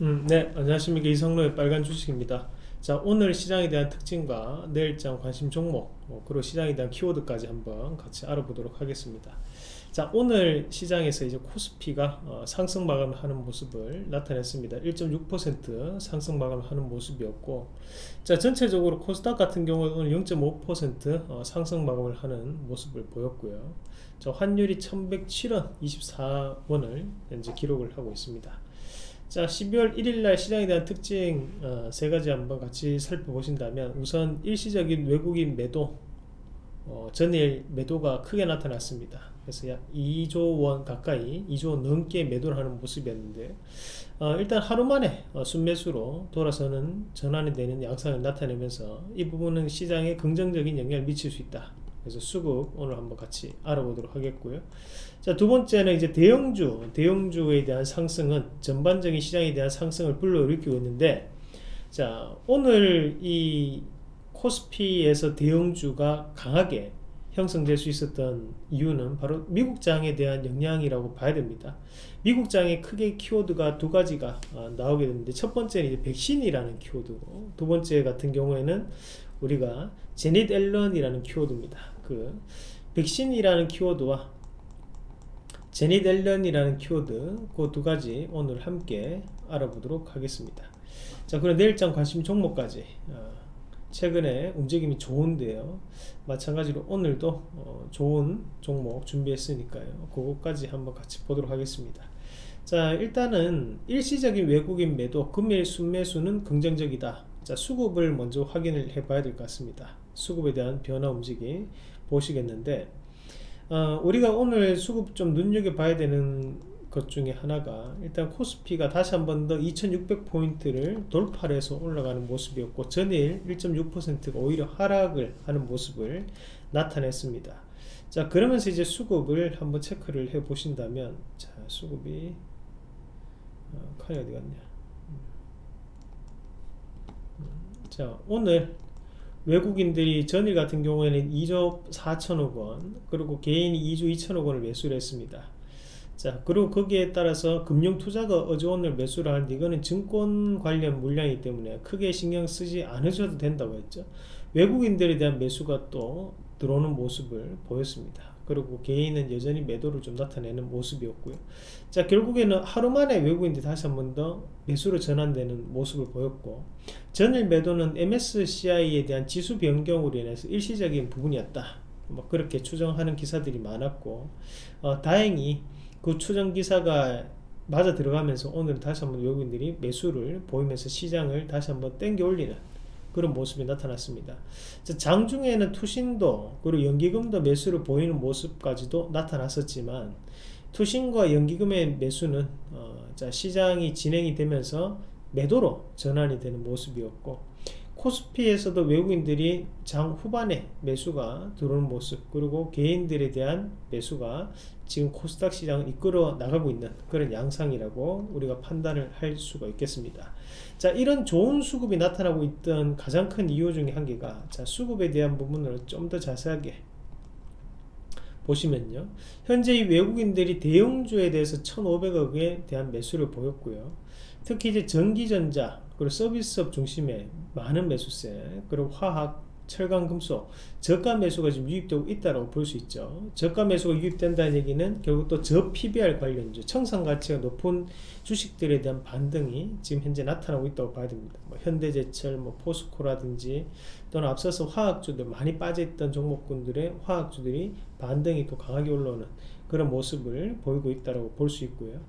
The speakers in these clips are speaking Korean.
음, 네, 안녕하십니까. 이성로의 빨간 주식입니다. 자, 오늘 시장에 대한 특징과 내일장 관심 종목, 어, 그리고 시장에 대한 키워드까지 한번 같이 알아보도록 하겠습니다. 자, 오늘 시장에서 이제 코스피가 어, 상승 마감을 하는 모습을 나타냈습니다. 1.6% 상승 마감을 하는 모습이었고, 자, 전체적으로 코스닥 같은 경우는 오늘 0.5% 어, 상승 마감을 하는 모습을 보였고요. 자, 환율이 1107원 24원을 현재 기록을 하고 있습니다. 자 12월 1일날 시장에 대한 특징 어, 세 가지 한번 같이 살펴보신다면 우선 일시적인 외국인 매도 어, 전일 매도가 크게 나타났습니다. 그래서 약 2조 원 가까이 2조 원 넘게 매도를 하는 모습이었는데 어, 일단 하루 만에 어, 순매수로 돌아서는 전환이 되는 양상을 나타내면서 이 부분은 시장에 긍정적인 영향을 미칠 수 있다. 그래서 수급 오늘 한번 같이 알아보도록 하겠고요. 자, 두 번째는 이제 대형주, 대형주에 대한 상승은 전반적인 시장에 대한 상승을 불러일으키고 있는데, 자, 오늘 이 코스피에서 대형주가 강하게 형성될 수 있었던 이유는 바로 미국장에 대한 영향이라고 봐야 됩니다. 미국장에 크게 키워드가 두 가지가 아, 나오게 되는데 첫 번째는 이제 백신이라는 키워드고 두 번째 같은 경우에는 우리가 제닛 앨런이라는 키워드입니다. 그 백신이라는 키워드와 제닛 앨런이라는 키워드 그 두 가지 오늘 함께 알아보도록 하겠습니다. 자 그럼 내일장 관심 종목까지 어, 최근에 움직임이 좋은데요. 마찬가지로 오늘도 어, 좋은 종목 준비했으니까요. 그것까지 한번 같이 보도록 하겠습니다. 자 일단은 일시적인 외국인 매도 금일 순매수는 긍정적이다. 자 수급을 먼저 확인을 해 봐야 될 것 같습니다. 수급에 대한 변화 움직임 보시겠는데 어, 우리가 오늘 수급 좀 눈여겨봐야 되는 것 중에 하나가 일단 코스피가 다시 한 번 더 2600포인트를 돌파를 해서 올라가는 모습이었고 전일 1.6%가 오히려 하락을 하는 모습을 나타냈습니다 자 그러면서 이제 수급을 한번 체크를 해 보신다면 자 수급이 어, 칸이 어디 갔냐 음. 음, 자 오늘 외국인들이 전일 같은 경우에는 2조 4천억 원 그리고 개인이 2조 2천억 원을 매수를 했습니다 자 그리고 거기에 따라서 금융투자가 어제 오늘 매수를 하는데 이거는 증권 관련 물량이기 때문에 크게 신경 쓰지 않으셔도 된다고 했죠. 외국인들에 대한 매수가 또 들어오는 모습을 보였습니다. 그리고 개인은 여전히 매도를 좀 나타내는 모습이었고요. 자 결국에는 하루 만에 외국인들이 다시 한 번 더 매수로 전환되는 모습을 보였고 전일 매도는 MSCI에 대한 지수 변경으로 인해서 일시적인 부분이었다. 뭐 그렇게 추정하는 기사들이 많았고 어, 다행히 그 추정 기사가 맞아 들어가면서 오늘 다시 한번 외국인들이 매수를 보이면서 시장을 다시 한번 땡겨 올리는 그런 모습이 나타났습니다. 장중에는 투신도 그리고 연기금도 매수를 보이는 모습까지도 나타났었지만 투신과 연기금의 매수는 어, 시장이 진행이 되면서 매도로 전환이 되는 모습이었고 코스피에서도 외국인들이 장 후반에 매수가 들어오는 모습 그리고 개인들에 대한 매수가 지금 코스닥 시장을 이끌어 나가고 있는 그런 양상이라고 우리가 판단을 할 수가 있겠습니다. 자 이런 좋은 수급이 나타나고 있던 가장 큰 이유 중에 한 개가 자 수급에 대한 부분을 좀 더 자세하게 보시면요. 현재 이 외국인들이 대형주에 대해서 1500억에 대한 매수를 보였고요. 특히 이제 전기전자 그리고 서비스업 중심의 많은 매수세 그리고 화학 철강 금속 저가 매수가 지금 유입되고 있다고 볼 수 있죠. 저가 매수가 유입된다는 얘기는 결국 또 저 PBR 관련주 청산 가치가 높은 주식들에 대한 반등이 지금 현재 나타나고 있다고 봐야 됩니다. 뭐 현대제철, 뭐 포스코라든지 또는 앞서서 화학주들 많이 빠져있던 종목군들의 화학주들이 반등이 또 강하게 올라오는 그런 모습을 보이고 있다고 볼 수 있고요.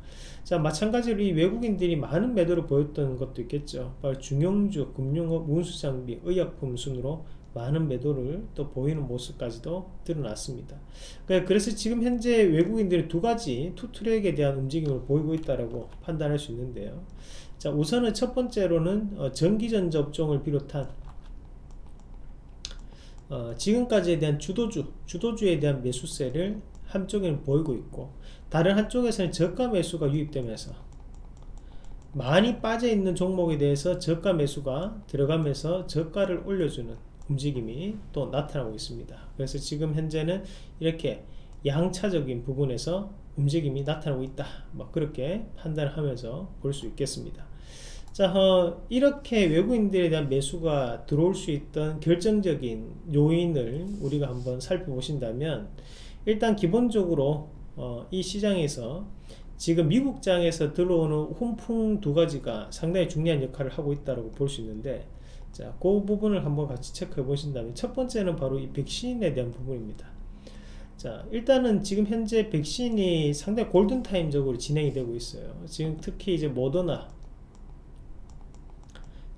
자, 마찬가지로 이 외국인들이 많은 매도를 보였던 것도 있겠죠. 중형주, 금융업, 운수장비, 의약품 순으로 많은 매도를 또 보이는 모습까지도 드러났습니다. 그러니까 그래서 지금 현재 외국인들이 두 가지 two track에 대한 움직임을 보이고 있다고 판단할 수 있는데요. 자, 우선은 첫 번째로는 어, 전기전자 업종을 비롯한 어, 지금까지에 대한 주도주, 주도주에 대한 매수세를 한쪽에는 보이고 있고 다른 한쪽에서는 저가 매수가 유입되면서 많이 빠져있는 종목에 대해서 저가 매수가 들어가면서 저가를 올려주는 움직임이 또 나타나고 있습니다. 그래서 지금 현재는 이렇게 양차적인 부분에서 움직임이 나타나고 있다. 뭐 그렇게 판단을 하면서 볼 수 있겠습니다. 자, 어, 이렇게 외국인들에 대한 매수가 들어올 수 있던 결정적인 요인을 우리가 한번 살펴보신다면 일단 기본적으로 어, 이 시장에서 지금 미국장에서 들어오는 훈풍 두 가지가 상당히 중요한 역할을 하고 있다고 볼 수 있는데 자, 그 부분을 한번 같이 체크해 보신다면 첫 번째는 바로 이 백신에 대한 부분입니다. 자, 일단은 지금 현재 백신이 상당히 골든타임적으로 진행이 되고 있어요. 지금 특히 이제 모더나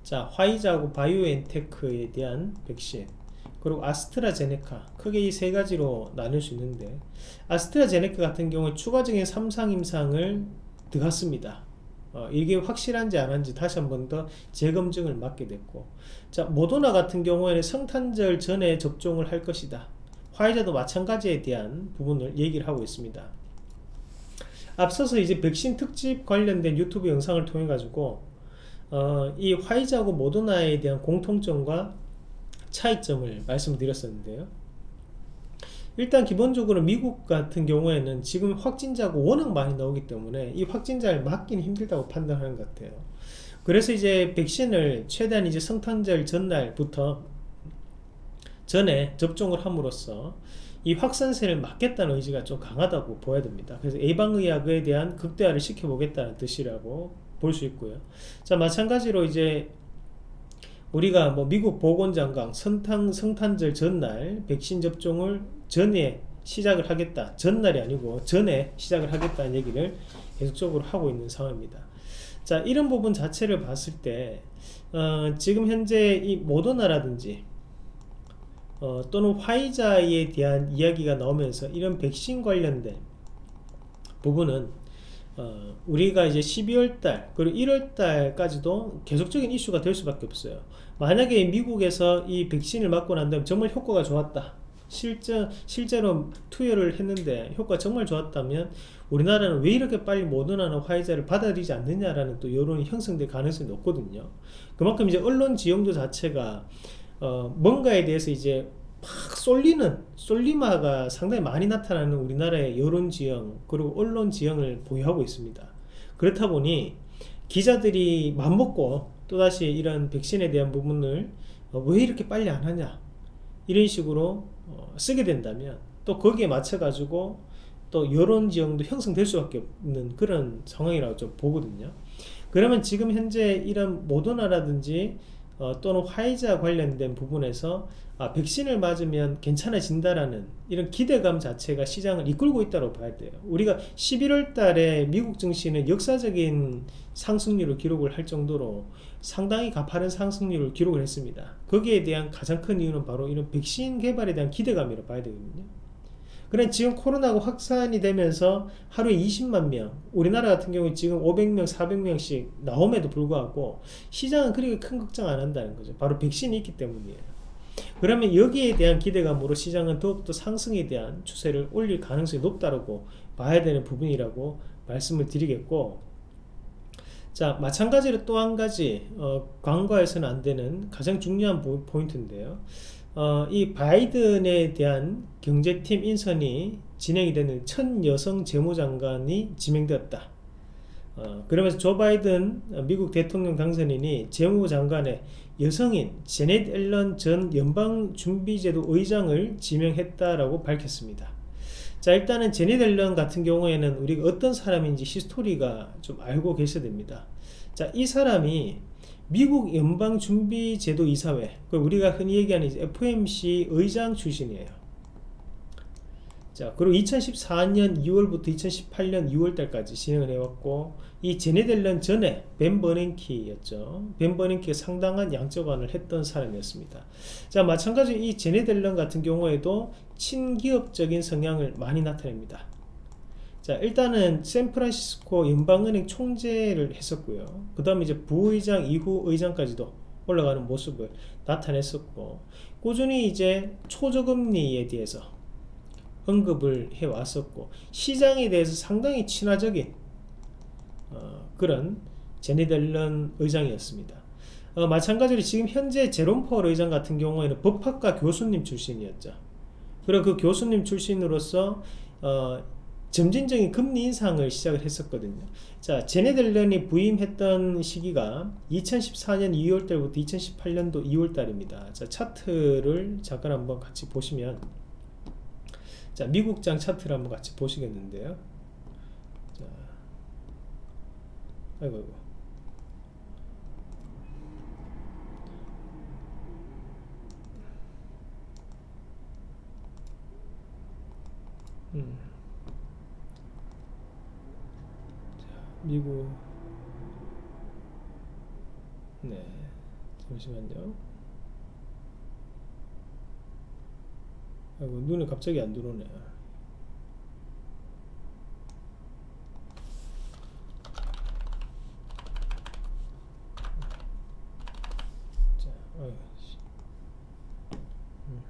자, 화이자하고 바이오엔테크에 대한 백신 그리고 아스트라제네카 크게 이 세 가지로 나눌 수 있는데 아스트라제네카 같은 경우에 추가적인 3상 임상을 들어갔습니다 어, 이게 확실한지 안 한지 다시 한 번 더 재검증을 맡게 됐고 자 모더나 같은 경우에는 성탄절 전에 접종을 할 것이다 화이자도 마찬가지에 대한 부분을 얘기를 하고 있습니다 앞서서 이제 백신 특집 관련된 유튜브 영상을 통해 가지고 어, 이 화이자하고 모더나에 대한 공통점과 차이점을 말씀드렸었는데요. 일단 기본적으로 미국 같은 경우에는 지금 확진자가 워낙 많이 나오기 때문에 이 확진자를 막기는 힘들다고 판단하는 것 같아요. 그래서 이제 백신을 최대한 이제 성탄절 전날부터 전에 접종을 함으로써 이 확산세를 막겠다는 의지가 좀 강하다고 보아야 됩니다. 그래서 예방의학에 대한 극대화를 시켜보겠다는 뜻이라고 볼 수 있고요. 자, 마찬가지로 이제 우리가 뭐 미국 보건장관 성탄, 성탄절 전날 백신 접종을 전에 시작을 하겠다. 전날이 아니고 전에 시작을 하겠다는 얘기를 계속적으로 하고 있는 상황입니다. 자, 이런 부분 자체를 봤을 때, 어, 지금 현재 이 모더나라든지, 어, 또는 화이자에 대한 이야기가 나오면서 이런 백신 관련된 부분은 어, 우리가 이제 12월달 그리고 1월달까지도 계속적인 이슈가 될 수밖에 없어요. 만약에 미국에서 이 백신을 맞고 난 다음 정말 효과가 좋았다. 실제, 실제로 투여를 했는데 효과가 정말 좋았다면 우리나라는 왜 이렇게 빨리 모더나나 화이자를 받아들이지 않느냐라는 또 여론이 형성될 가능성이 높거든요. 그만큼 이제 언론 지형도 자체가 어, 뭔가에 대해서 이제 막 쏠리는 쏠리마가 상당히 많이 나타나는 우리나라의 여론 지형 그리고 언론 지형을 보유하고 있습니다. 그렇다 보니 기자들이 맘먹고 또다시 이런 백신에 대한 부분을 어, 왜 이렇게 빨리 안 하냐 이런 식으로 어, 쓰게 된다면 또 거기에 맞춰 가지고 또 여론 지형도 형성될 수밖에 없는 그런 상황이라고 좀 보거든요. 그러면 지금 현재 이런 모더나라든지 어, 또는 화이자 관련된 부분에서 아, 백신을 맞으면 괜찮아진다라는 이런 기대감 자체가 시장을 이끌고 있다고 봐야 돼요. 우리가 11월 달에 미국 증시는 역사적인 상승률을 기록을 할 정도로 상당히 가파른 상승률을 기록을 했습니다. 거기에 대한 가장 큰 이유는 바로 이런 백신 개발에 대한 기대감이라고 봐야 되거든요. 그래 지금 코로나가 확산이 되면서 하루에 20만 명 우리나라 같은 경우 지금 500명 400명씩 나옴에도 불구하고 시장은 그렇게 큰 걱정 안 한다는 거죠. 바로 백신이 있기 때문이에요. 그러면 여기에 대한 기대감으로 시장은 더욱더 상승에 대한 추세를 올릴 가능성이 높다고 봐야 되는 부분이라고 말씀을 드리겠고 자 마찬가지로 또 한 가지 어, 광고에서는 안 되는 가장 중요한 포인트인데요 어, 이 바이든에 대한 경제팀 인선이 진행이 되는 첫 여성 재무장관이 지명되었다. 어, 그러면서 조 바이든 미국 대통령 당선인이 재무장관의 여성인 제넷 앨런 전 연방준비제도 의장을 지명했다라고 밝혔습니다. 자 일단은 제넷 앨런 같은 경우에는 우리가 어떤 사람인지 히스토리가 좀 알고 계셔야 됩니다. 자이 사람이 미국 연방준비제도 이사회 그 우리가 흔히 얘기하는 FMC 의장 출신이에요. 자 그리고 2014년 2월부터 2018년 2월달까지 진행을 해왔고 이 제네델런 전에 벤 버냉키였죠. 벤 버냉키가 상당한 양적완을 했던 사람이었습니다. 자 마찬가지로 이 제네델런 같은 경우에도 친기업적인 성향을 많이 나타냅니다 자 일단은 샌프란시스코 연방은행 총재를 했었고요. 그 다음에 이제 부의장 이후 의장까지도 올라가는 모습을 나타냈었고 꾸준히 이제 초저금리에 대해서 언급을 해 왔었고 시장에 대해서 상당히 친화적인 어, 그런 제니델런 의장이었습니다. 어, 마찬가지로 지금 현재 제롬 펄 의장 같은 경우에는 법학과 교수님 출신이었죠. 그리고 그 교수님 출신으로서 어, 점진적인 금리 인상을 시작을 했었거든요. 자, 제네들런이 부임했던 시기가 2014년 2월 달부터 2018년도 2월 달입니다. 자, 차트를 잠깐 한번 같이 보시면 자, 미국장 차트를 한번 같이 보시겠는데요. 자, 아이고, 아이고. 음. 자, 미국 네 잠시만요 아이고 눈에 갑자기 안 들어오네 자. 음.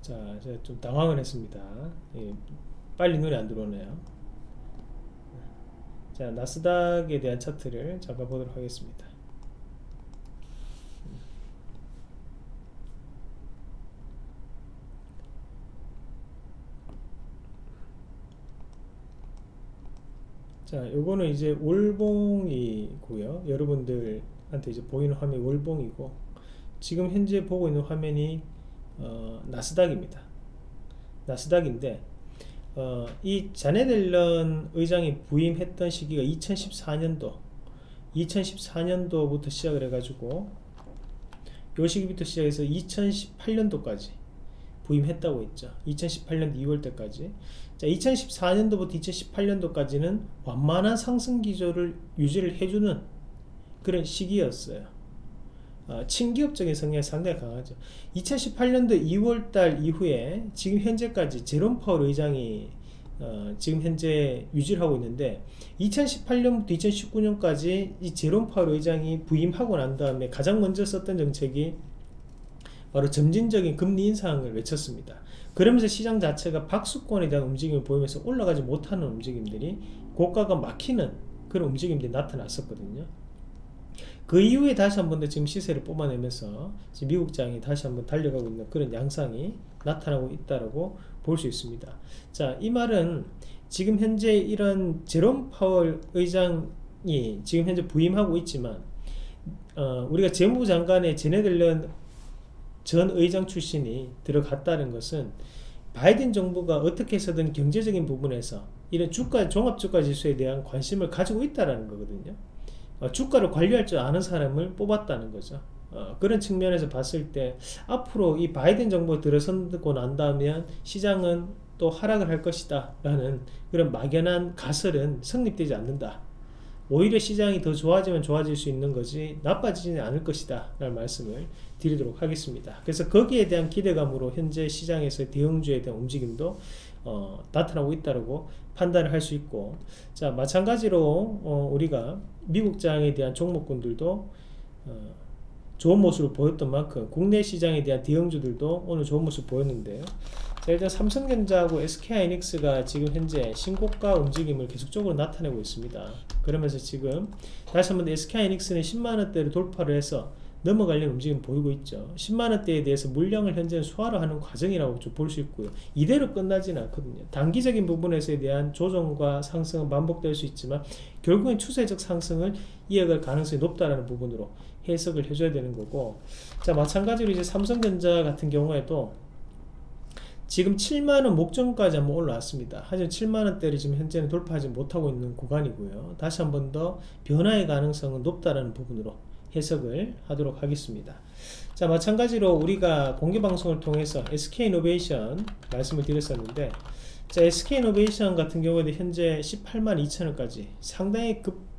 자, 제가 좀 당황을 했습니다. 예, 빨리 눈에 안 들어오네요. 자, 나스닥에 대한 차트를 잡아보도록 하겠습니다. 자, 요거는 이제 월봉이고요. 여러분들한테 이제 보이는 화면이 월봉이고 지금 현재 보고 있는 화면이 어, 나스닥입니다. 나스닥인데 어, 이 자네델런 의장이 부임했던 시기가 2014년도 2014년도부터 시작을 해가지고 요 시기부터 시작해서 2018년도까지 부임했다고 했죠. 2018년 2월 때까지. 자, 2014년도부터 2018년도까지는 완만한 상승 기조를 유지를 해주는 그런 시기였어요. 어, 친기업적인 성향이 상당히 강하죠. 2018년도 2월달 이후에 지금 현재까지 제롬 파월 의장이 어, 지금 현재 유지를 하고 있는데 2018년부터 2019년까지 이 제롬 파월 의장이 부임하고 난 다음에 가장 먼저 썼던 정책이 바로 점진적인 금리 인상을 외쳤습니다. 그러면서 시장 자체가 박수권에 대한 움직임을 보이면서 올라가지 못하는 움직임들이 고가가 막히는 그런 움직임들이 나타났었거든요. 그 이후에 다시 한 번 더 지금 시세를 뽑아내면서 지금 미국장이 다시 한번 달려가고 있는 그런 양상이 나타나고 있다고 볼 수 있습니다. 자, 이 말은 지금 현재 이런 제롬 파월 의장이 지금 현재 부임하고 있지만 어, 우리가 재무부 장관의 제네들런 전 의장 출신이 들어갔다는 것은 바이든 정부가 어떻게 해서든 경제적인 부분에서 이런 주가 종합주가 지수에 대한 관심을 가지고 있다는 거거든요. 어, 주가를 관리할 줄 아는 사람을 뽑았다는 거죠. 어, 그런 측면에서 봤을 때 앞으로 이 바이든 정부 들어선고 난다면 시장은 또 하락을 할 것이다 라는 그런 막연한 가설은 성립되지 않는다. 오히려 시장이 더 좋아지면 좋아질 수 있는 거지 나빠지지는 않을 것이다 라는 말씀을 드리도록 하겠습니다. 그래서 거기에 대한 기대감으로 현재 시장에서 대형주에 대한 움직임도 어, 나타나고 있다고 판단을 할 수 있고 자 마찬가지로 어, 우리가 미국장에 대한 종목군들도 어, 좋은 모습을 보였던 만큼 국내 시장에 대한 대형주들도 오늘 좋은 모습 보였는데요. 자, 일단 삼성전자하고 SK하이닉스가 지금 현재 신고가 움직임을 계속적으로 나타내고 있습니다. 그러면서 지금 다시 한번 SK하이닉스는 10만원대를 돌파를 해서 넘어가려는 움직임 보이고 있죠. 10만원대에 대해서 물량을 현재는 소화를 하는 과정이라고 좀 볼 수 있고요. 이대로 끝나지는 않거든요. 단기적인 부분에서에 대한 조정과 상승은 반복될 수 있지만 결국엔 추세적 상승을 이어갈 가능성이 높다라는 부분으로 해석을 해줘야 되는 거고 자 마찬가지로 이제 삼성전자 같은 경우에도 지금 7만원 목전까지 한번 올라왔습니다. 하지만 7만원대를 지금 현재는 돌파하지 못하고 있는 구간이고요. 다시 한 번 더 변화의 가능성은 높다라는 부분으로 해석을 하도록 하겠습니다. 자 마찬가지로 우리가 공개방송을 통해서 SK이노베이션 말씀을 드렸었는데 자 SK이노베이션 같은 경우에도 현재 18만 2천원까지 상당히 급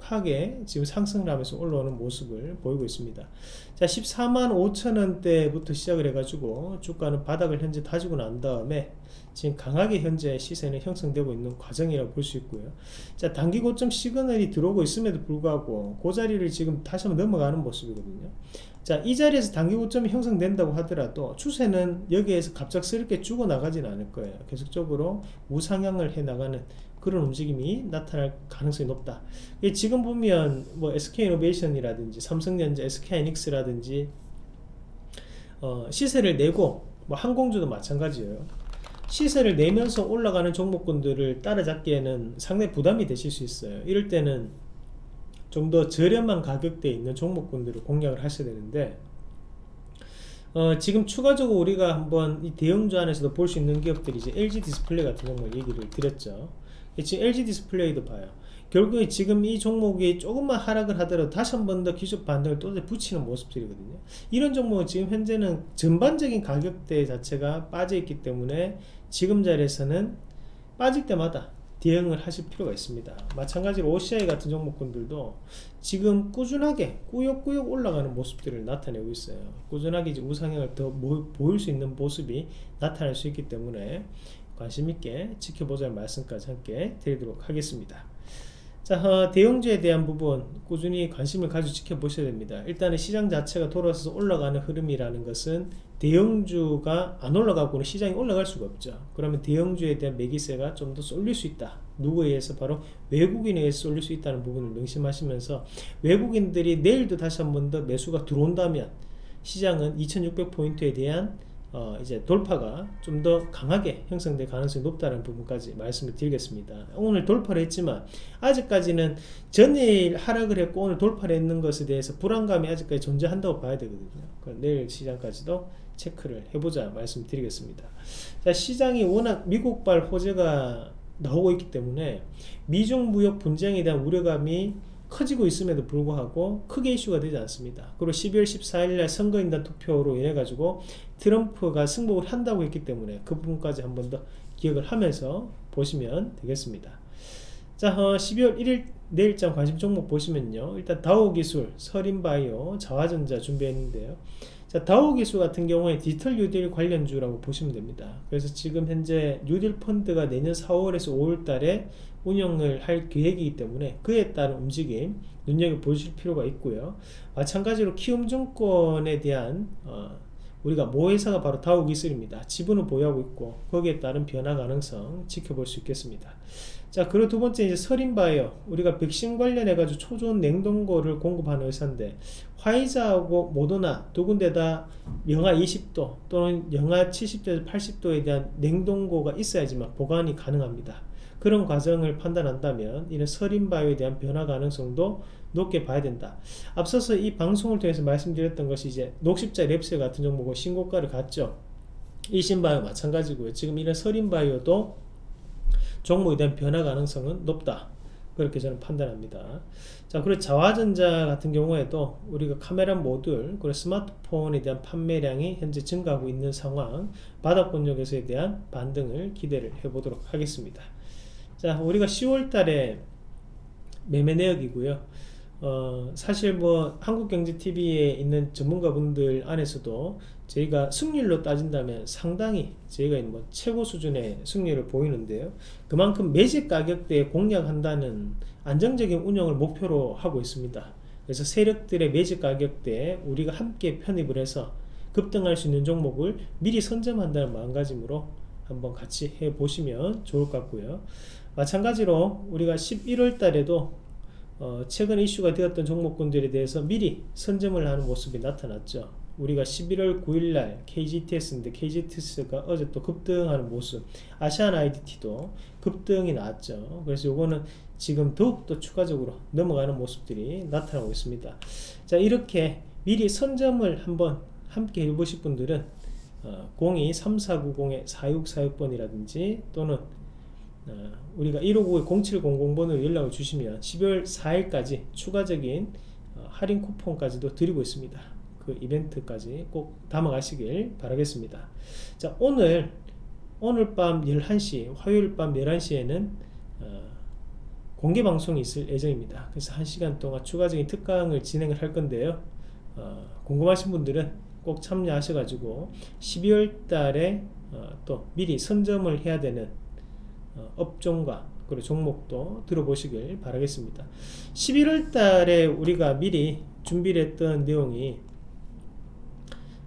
하게 지금 상승을 하면서 올라오는 모습을 보이고 있습니다. 자 14만 5천원대부터 시작을 해가지고 주가는 바닥을 현재 다지고 난 다음에 지금 강하게 현재 시세는 형성되고 있는 과정이라고 볼 수 있고요. 자, 단기 고점 시그널이 들어오고 있음에도 불구하고 그 자리를 지금 다시 한번 넘어가는 모습이거든요. 자, 이 자리에서 단기 고점이 형성된다고 하더라도 추세는 여기에서 갑작스럽게 죽어 나가지는 않을 거예요. 계속적으로 우상향을 해 나가는 그런 움직임이 나타날 가능성이 높다. 지금 보면 뭐 SK이노베이션이라든지 삼성전자, SK하이닉스라든지 어, 시세를 내고 뭐 항공주도 마찬가지예요. 시세를 내면서 올라가는 종목군들을 따라잡기에는 상당히 부담이 되실 수 있어요. 이럴 때는 좀 더 저렴한 가격대에 있는 종목군들을 공략을 하셔야 되는데 어, 지금 추가적으로 우리가 한번 이 대형주 안에서도 볼 수 있는 기업들이 이제 LG 디스플레이 같은 종목 얘기를 드렸죠. LG 디스플레이도 봐요. 결국에 지금 이 종목이 조금만 하락을 하더라도 다시 한 번 더 기술 반등을 또 붙이는 모습들이거든요. 이런 종목은 지금 현재는 전반적인 가격대 자체가 빠져 있기 때문에 지금 자리에서는 빠질 때마다 대응을 하실 필요가 있습니다. 마찬가지로 OCI 같은 종목군들도 지금 꾸준하게 꾸역꾸역 올라가는 모습들을 나타내고 있어요. 꾸준하게 이제 우상향을 더 보일 수 있는 모습이 나타날 수 있기 때문에 관심 있게 지켜보자는 말씀까지 함께 드리도록 하겠습니다. 자, 어, 대형주에 대한 부분 꾸준히 관심을 가지고 지켜보셔야 됩니다. 일단은 시장 자체가 돌아서서 올라가는 흐름이라는 것은 대형주가 안 올라가고는 시장이 올라갈 수가 없죠. 그러면 대형주에 대한 매기세가 좀 더 쏠릴 수 있다. 누구에 의해서 바로 외국인에 의해서 쏠릴 수 있다는 부분을 명심하시면서 외국인들이 내일도 다시 한 번 더 매수가 들어온다면 시장은 2600포인트에 대한 어 이제 돌파가 좀 더 강하게 형성될 가능성이 높다는 부분까지 말씀을 드리겠습니다. 오늘 돌파를 했지만 아직까지는 전일 하락을 했고 오늘 돌파를 했는 것에 대해서 불안감이 아직까지 존재한다고 봐야 되거든요. 내일 시장까지도 체크를 해보자 말씀드리겠습니다. 자, 시장이 워낙 미국발 호재가 나오고 있기 때문에 미중 무역 분쟁에 대한 우려감이 커지고 있음에도 불구하고 크게 이슈가 되지 않습니다. 그리고 12월 14일 날 선거인단 투표로 인해 가지고 트럼프가 승복을 한다고 했기 때문에 그 부분까지 한 번 더 기억을 하면서 보시면 되겠습니다. 자, 어, 12월 1일 내일장 관심 종목 보시면요. 일단 다우 기술, 서린바이오, 자화전자 준비했는데요. 자, 다우 기술 같은 경우에 디지털 뉴딜 관련주라고 보시면 됩니다. 그래서 지금 현재 뉴딜 펀드가 내년 4월에서 5월 달에 운영을 할 계획이기 때문에 그에 따른 움직임 눈여겨보실 필요가 있고요. 마찬가지로 키움증권에 대한 어, 우리가 모회사가 바로 다우 기술입니다. 지분을 보유하고 있고 거기에 따른 변화 가능성 지켜볼 수 있겠습니다. 자 그리고 두 번째 이제 서린바이오 우리가 백신 관련해 가지고 초전 냉동고를 공급하는 회사인데 화이자하고 모더나 두 군데 다 영하 20도 또는 영하 70도에서 80도에 대한 냉동고가 있어야지만 보관이 가능합니다. 그런 과정을 판단한다면 이런 서린바이오에 대한 변화 가능성도 높게 봐야 된다. 앞서서 이 방송을 통해서 말씀드렸던 것이 이제 녹십자 랩셀 같은 종목은 신고가를 갔죠. 이신바이오 마찬가지고요. 지금 이런 서린바이오도 종목에 대한 변화 가능성은 높다. 그렇게 저는 판단합니다. 자, 그리고 자화전자 같은 경우에도 우리가 카메라 모듈, 그리고 스마트폰에 대한 판매량이 현재 증가하고 있는 상황, 바닥권 역에서에 대한 반등을 기대를 해보도록 하겠습니다. 자, 우리가 10월 달에 매매 내역이고요. 어, 사실 뭐 한국경제TV에 있는 전문가분들 안에서도 저희가 승률로 따진다면 상당히 저희가 뭐 최고 수준의 승률을 보이는데요. 그만큼 매집 가격대에 공략한다는 안정적인 운영을 목표로 하고 있습니다. 그래서 세력들의 매집 가격대에 우리가 함께 편입을 해서 급등할 수 있는 종목을 미리 선점한다는 마음가짐으로 한번 같이 해 보시면 좋을 것 같고요. 마찬가지로 우리가 11월 달에도 어, 최근 이슈가 되었던 종목군들에 대해서 미리 선점을 하는 모습이 나타났죠. 우리가 11월 9일날 KGTS인데 KGTS가 어제 또 급등하는 모습 아시안 IDT도 급등이 나왔죠. 그래서 요거는 지금 더욱 더 추가적으로 넘어가는 모습들이 나타나고 있습니다. 자 이렇게 미리 선점을 한번 함께 해보실 분들은 어, 02-3490-4646번이라든지 또는 어, 우리가 159-0700번으로 연락을 주시면 12월 4일까지 추가적인 어, 할인 쿠폰까지도 드리고 있습니다. 그 이벤트까지 꼭 담아가시길 바라겠습니다. 자 오늘 오늘 밤 11시 화요일 밤 11시에는 어, 공개 방송이 있을 예정입니다. 그래서 1시간 동안 추가적인 특강을 진행을 할 건데요. 어, 궁금하신 분들은 꼭 참여하셔가지고 12월 달에 어, 또 미리 선점을 해야 되는 어, 업종과 그리고 종목도 들어보시길 바라겠습니다. 11월 달에 우리가 미리 준비를 했던 내용이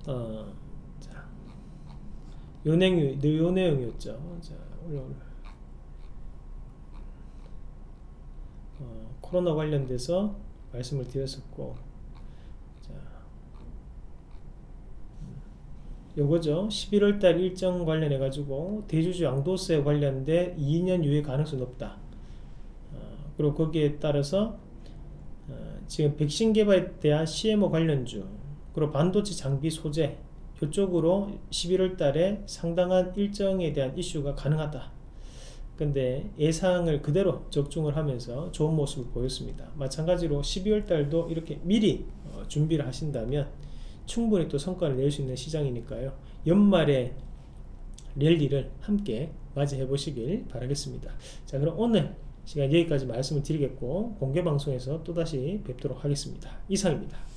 어, 자, 요, 내용, 요 내용이었죠. 자, 어, 코로나 관련돼서 말씀을 드렸었고 자, 요거죠. 11월 달 일정 관련해 가지고 대주주 양도세 관련돼 2년 유예 가능성 높다. 어, 그리고 거기에 따라서 어, 지금 백신 개발에 대한 CMO 관련주 그리고 반도체 장비 소재 이쪽으로 11월 달에 상당한 일정에 대한 이슈가 가능하다. 근데 예상을 그대로 적중을 하면서 좋은 모습을 보였습니다. 마찬가지로 12월 달도 이렇게 미리 어, 준비를 하신다면 충분히 또 성과를 낼 수 있는 시장이니까요. 연말에 랠리를 함께 맞이해 보시길 바라겠습니다. 자 그럼 오늘 시간 여기까지 말씀을 드리겠고 공개 방송에서 또다시 뵙도록 하겠습니다. 이상입니다